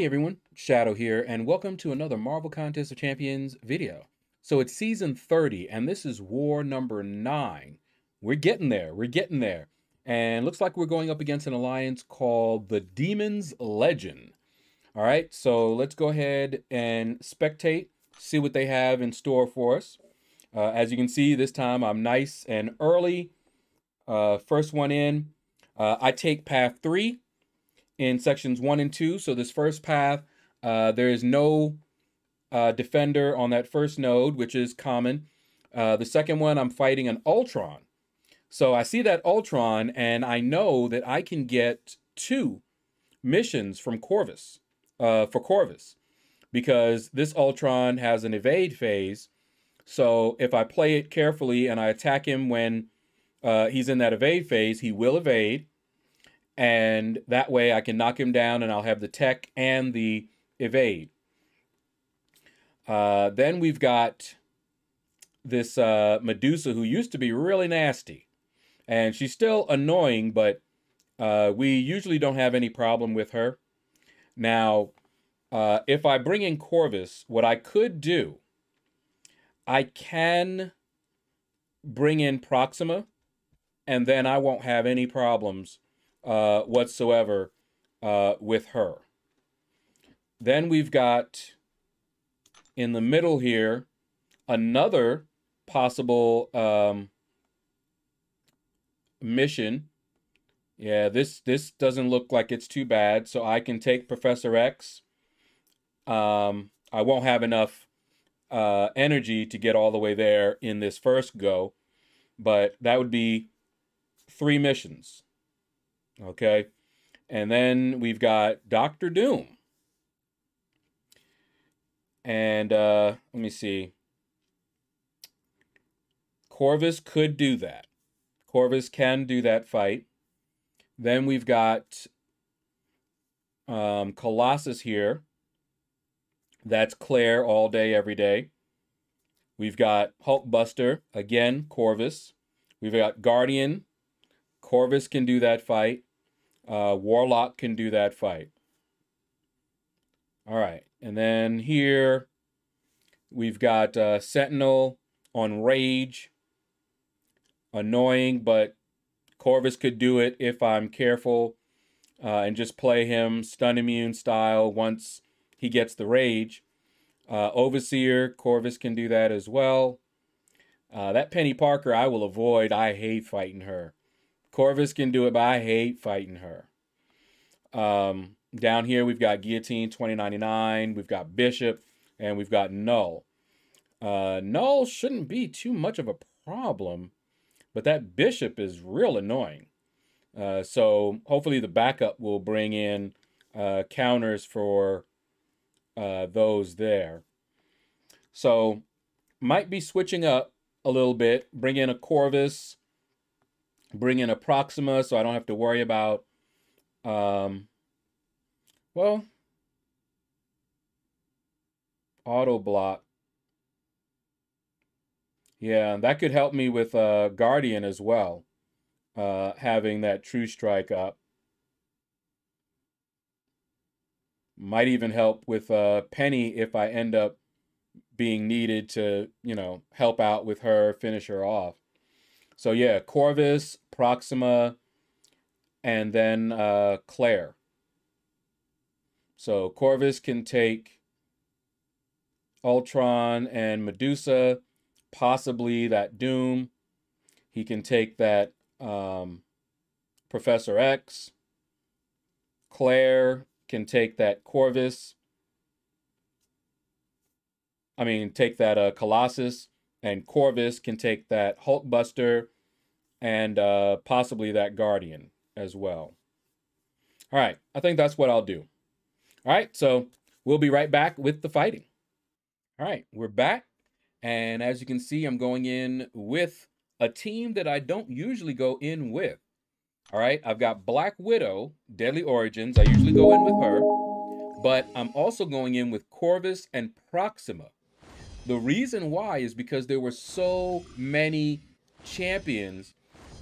Hey everyone, Shaedow here, and welcome to another Marvel Contest of Champions video. So it's season 30, and this is war number 9. We're getting there, we're getting there. And looks like we're going up against an alliance called the Demons Legend. All right, so let's go ahead and spectate, see what they have in store for us. Uh, as you can see, this time I'm nice and early. Uh, first one in, uh, I take path 3 in sections one and two. So this first path, uh, there is no uh, defender on that first node, which is common. Uh, the second one, I'm fighting an Ultron. So I see that Ultron, and I know that I can get two missions from Corvus, uh, for Corvus, because this Ultron has an evade phase. So if I play it carefully and I attack him when uh, he's in that evade phase, he will evade and that way I can knock him down and I'll have the tech and the evade. Uh, then we've got this uh, Medusa who used to be really nasty. And she's still annoying, but uh, we usually don't have any problem with her. Now, uh, if I bring in Corvus, what I could do, I can bring in Proxima, and then I won't have any problems uh, whatsoever uh, with her. Then we've got in the middle here another possible um, mission. Yeah, this this doesn't look like it's too bad. So I can take Professor X. Um, I won't have enough uh, energy to get all the way there in this first go, but that would be three missions. Okay. And then we've got Doctor Doom. And uh, let me see. Corvus could do that. Corvus can do that fight. Then we've got um, Colossus here. That's Claire all day, every day. We've got Hulkbuster, again, Corvus. We've got Guardian. Corvus can do that fight. Uh, Warlock can do that fight. All right. And then here we've got uh, Sentinel on Rage. Annoying, but Corvus could do it if I'm careful uh, and just play him stun immune style once he gets the Rage. Uh, Overseer, Corvus can do that as well. Uh, that Peni Parker I will avoid. I hate fighting her. Corvus can do it, but I hate fighting her. Um, down here, we've got Guillotine 2099, we've got Bishop, and we've got Null. Uh, Null shouldn't be too much of a problem, but that Bishop is real annoying. Uh, so hopefully the backup will bring in uh, counters for uh, those there. So might be switching up a little bit, bring in a Corvus, bring in a Proxima so I don't have to worry about, um, well, auto block. Yeah, that could help me with uh, Guardian as well, uh, having that True Strike up. Might even help with uh, Peni if I end up being needed to, you know, help out with her, finish her off. So yeah, Corvus, Proxima, and then uh, Claire. So Corvus can take Ultron and Medusa, possibly that Doom. He can take that um, Professor X. Claire can take that Corvus. I mean, take that uh, Colossus and Corvus can take that Hulkbuster and uh, possibly that Guardian as well. All right, I think that's what I'll do. All right, so we'll be right back with the fighting. All right, we're back. And as you can see, I'm going in with a team that I don't usually go in with. All right, I've got Black Widow, Deadly Origins. I usually go in with her. But I'm also going in with Corvus and Proxima. The reason why is because there were so many champions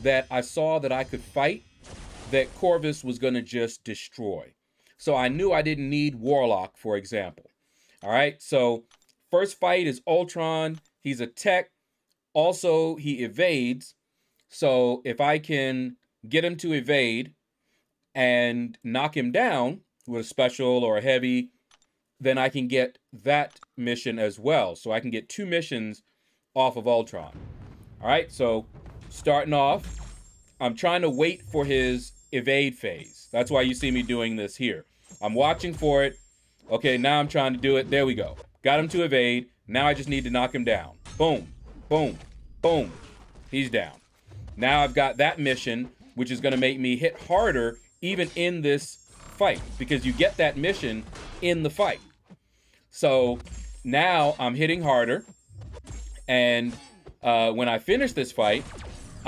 that I saw that I could fight that Corvus was going to just destroy. So I knew I didn't need Warlock, for example. All right, so first fight is Ultron. He's a tech. Also, he evades. So if I can get him to evade and knock him down with a special or a heavy, then I can get that mission as well. So I can get two missions off of Ultron. All right, so starting off, I'm trying to wait for his evade phase. That's why you see me doing this here. I'm watching for it. Okay, now I'm trying to do it. There we go. Got him to evade. Now I just need to knock him down. Boom, boom, boom. He's down. Now I've got that mission, which is going to make me hit harder even in this fight because you get that mission in the fight. So now I'm hitting harder. And uh, when I finish this fight,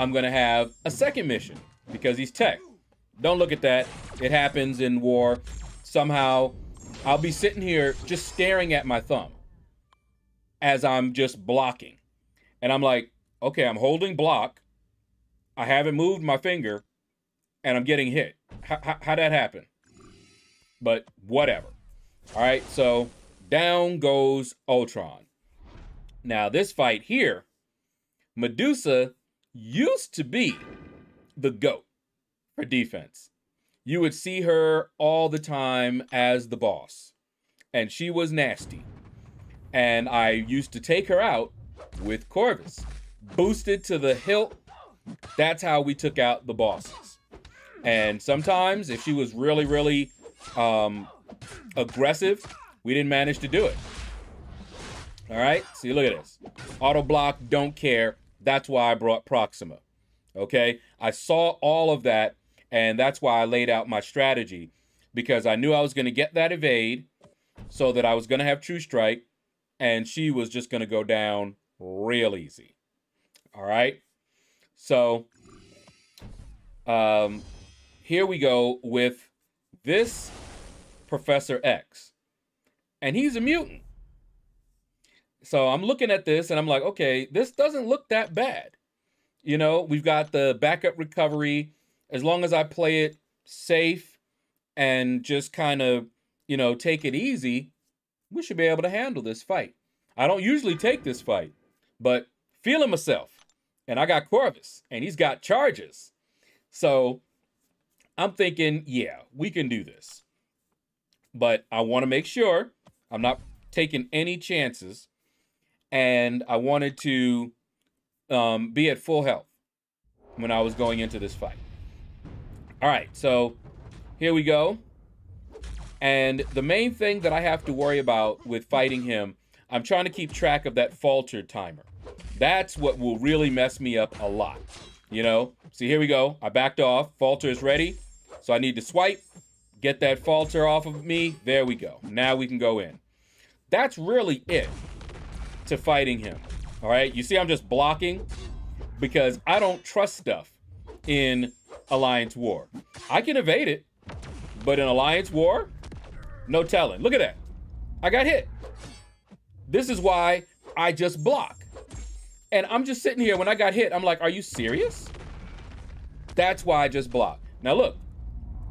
I'm going to have a second mission because he's tech. Don't look at that. It happens in war. Somehow, I'll be sitting here just staring at my thumb as I'm just blocking. And I'm like, okay, I'm holding block. I haven't moved my finger and I'm getting hit. How, how'd that happen? But whatever. All right, so down goes Ultron. Now, this fight here, Medusa used to be the GOAT for defense. You would see her all the time as the boss, and she was nasty. And I used to take her out with Corvus, boosted to the hilt. That's how we took out the bosses. And sometimes, if she was really, really um, aggressive, we didn't manage to do it. All right, see, look at this. Auto block, don't care. That's why I brought Proxima. Okay, I saw all of that, and that's why I laid out my strategy because I knew I was going to get that evade so that I was going to have True Strike, and she was just going to go down real easy. All right, so um, here we go with this Professor X, and he's a mutant. So I'm looking at this and I'm like, okay, this doesn't look that bad. You know, we've got the backup recovery. As long as I play it safe and just kind of, you know, take it easy, we should be able to handle this fight. I don't usually take this fight, but feeling myself. And I got Corvus, and he's got charges. So I'm thinking, yeah, we can do this. But I want to make sure I'm not taking any chances and I wanted to um, be at full health when I was going into this fight. All right, so here we go. And the main thing that I have to worry about with fighting him, I'm trying to keep track of that falter timer. That's what will really mess me up a lot. You know, see, here we go. I backed off. Falter is ready. So I need to swipe, get that falter off of me. There we go. Now we can go in. That's really it to fighting him. All right. You see, I'm just blocking because I don't trust stuff in Alliance War. I can evade it, but in Alliance War, no telling. Look at that. I got hit. This is why I just block. And I'm just sitting here when I got hit, I'm like, are you serious? That's why I just block. Now look,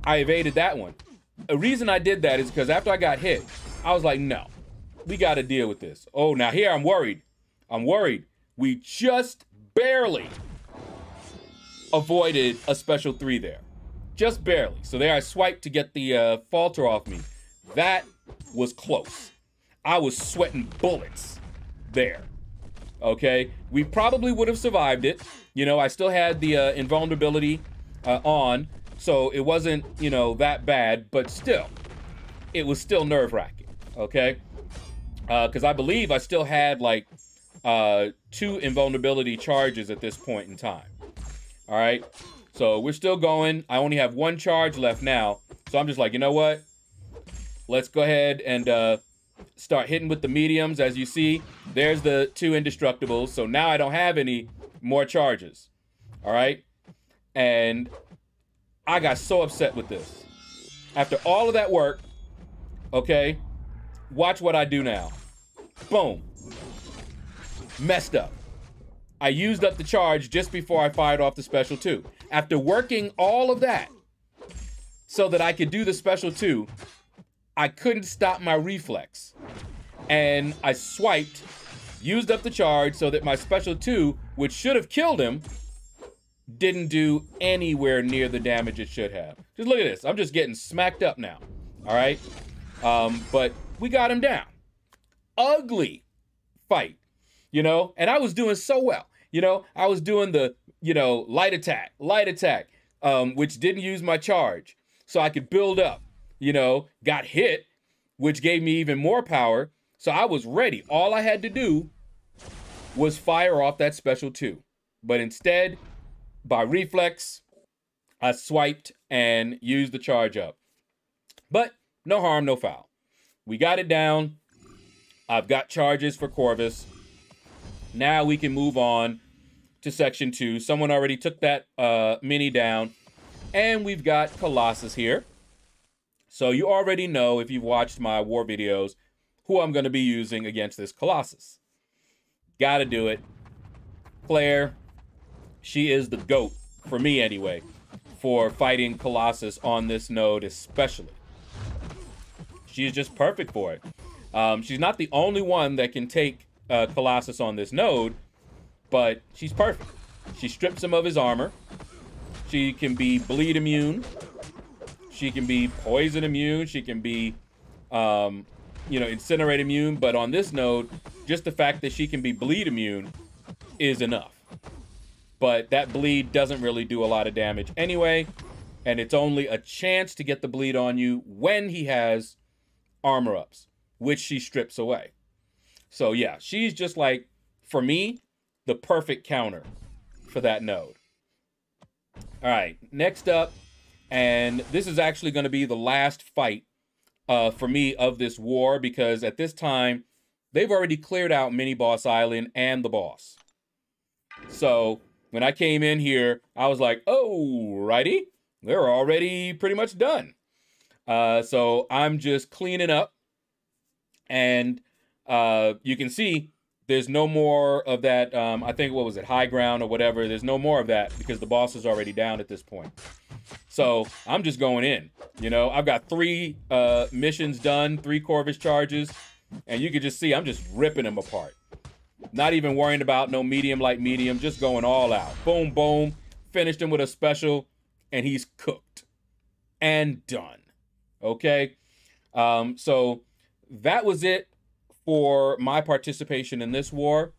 I evaded that one. The reason I did that is because after I got hit, I was like, no, we got to deal with this. Oh, now here I'm worried. I'm worried. We just barely avoided a special three there. Just barely. So there I swiped to get the uh, falter off me. That was close. I was sweating bullets there. Okay. We probably would have survived it. You know, I still had the uh, invulnerability uh, on. So it wasn't, you know, that bad. But still, it was still nerve wracking. Okay because uh, I believe I still had like uh, two invulnerability charges at this point in time. All right, so we're still going. I only have one charge left now, so I'm just like, you know what? Let's go ahead and uh, start hitting with the mediums. As you see, there's the two indestructibles. So now I don't have any more charges. All right, and I got so upset with this. After all of that work, okay, watch what I do now. Boom. Messed up. I used up the charge just before I fired off the special two. After working all of that so that I could do the special two, I couldn't stop my reflex. And I swiped, used up the charge so that my special two, which should have killed him, didn't do anywhere near the damage it should have. Just look at this. I'm just getting smacked up now. All right. Um, but we got him down. Ugly fight, you know, and I was doing so well. You know, I was doing the, you know, light attack, light attack, um, which didn't use my charge. So I could build up, you know, got hit, which gave me even more power. So I was ready. All I had to do was fire off that special two. But instead, by reflex, I swiped and used the charge up. But no harm, no foul. We got it down. I've got charges for Corvus. Now we can move on to section two. Someone already took that uh, mini down. And we've got Colossus here. So you already know, if you've watched my war videos, who I'm going to be using against this Colossus. Got to do it. Claire, she is the GOAT, for me anyway, for fighting Colossus on this node especially. She's just perfect for it. Um, she's not the only one that can take uh, Colossus on this node, but she's perfect. She strips him of his armor. She can be bleed immune. She can be poison immune. She can be, um, you know, incinerate immune. But on this node, just the fact that she can be bleed immune is enough. But that bleed doesn't really do a lot of damage anyway. And it's only a chance to get the bleed on you when he has armor ups, which she strips away. So yeah, she's just like, for me, the perfect counter for that node. All right, next up, and this is actually going to be the last fight uh, for me of this war because at this time, they've already cleared out Mini Boss Island and the boss. So when I came in here, I was like, oh, righty, they're already pretty much done. Uh, so I'm just cleaning up. And uh, you can see there's no more of that. Um, I think, what was it, high ground or whatever. There's no more of that because the boss is already down at this point. So I'm just going in. You know, I've got three uh, missions done, three Corvus charges. And you can just see I'm just ripping them apart. Not even worrying about no medium, like medium, just going all out. Boom, boom. Finished him with a special, and he's cooked and done. Okay. Um, so that was it for my participation in this war.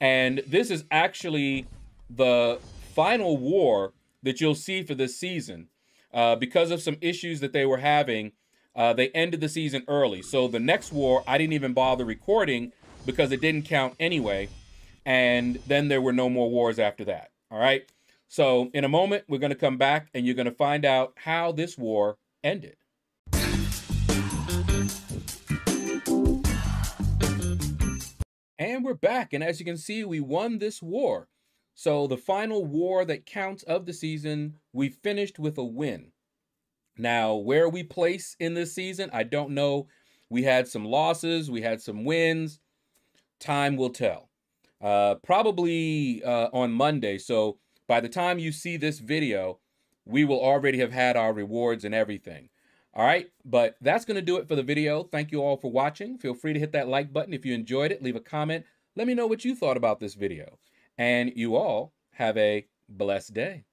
And this is actually the final war that you'll see for this season. Uh, because of some issues that they were having, uh, they ended the season early. So the next war, I didn't even bother recording because it didn't count anyway. And then there were no more wars after that. All right. So in a moment, we're going to come back and you're going to find out how this war ended. And we're back. And as you can see, we won this war. So the final war that counts of the season, we finished with a win. Now, where we place in this season, I don't know. We had some losses, we had some wins time will tell. Uh, probably uh, on Monday. So by the time you see this video, we will already have had our rewards and everything. All right, but that's going to do it for the video. Thank you all for watching. Feel free to hit that like button if you enjoyed it. Leave a comment. Let me know what you thought about this video. And you all have a blessed day.